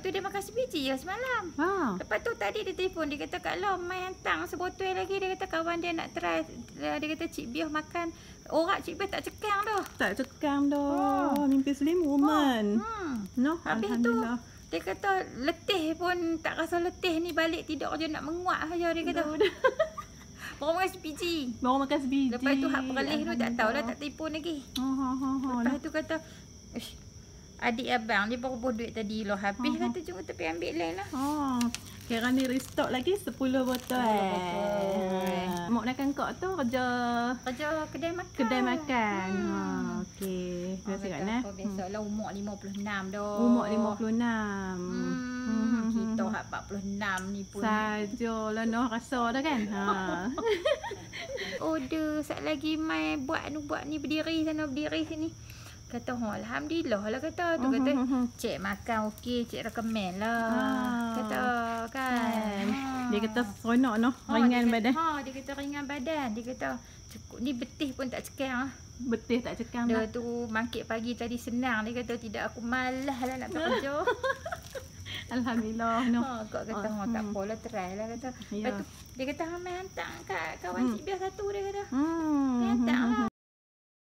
tu dia makan sebiji je semalam. Ha. Lepas tu tadi dia telefon dia kata Kak Long mai hantar sebotol lagi dia kata kawan dia nak try dia kata Cik Biah makan orak Cik Biah tak cekang dah. Tak cekam dah. Oh. Mimpi slim woman. Hmm. No, Habis tu dia kata letih pun tak rasa letih ni balik tidur je nak menguat saja dia kata. Baru makan sebiji. Baru makan sebiji. Lepas tu hak peralih tu tak tahu dah tak telefon lagi. Ha ha ha ha. Lepas tu kata Ish, adik abang dia baru buat duit tadi lah habis Aha. kata jom kita pergi ambil lain lah. Ha. Kira ni restock lagi 10 botol. botol. Eh. Mak nak kok tu kerja Kerja kedai makan. kedai makan. Hmm. Ha, okey. Oh, Biasa kata kan eh. Biasalah umur 56 dah. Umur 56. Hmm, kita hak 46 ni pun. Sajalah noh rasa dah kan. Ha. Order sat lagi mai buat ni buat ni berdiri sana berdiri sini. Kata oh, alhamdulillah lah kata tu kata cik makan okey cik recommend lah. Ah. Kata kan. Ha. Dia kata seronok noh Ha, ringan dia kata, badan. Ha, dia kata ringan badan. Dia kata cukup ni betih pun tak cekang ah. Betih tak cekam Dia dah. tu bangkit pagi tadi senang. Dia kata tidak aku malas lah nak bekerja. Alhamdulillah noh. ha, kau kata ha, tak hmm. apalah try lah kata. Ya. Lepas tu dia kata hamil hantar kat kawan Hmm. cik biar satu dia kata. Hmm. Lah.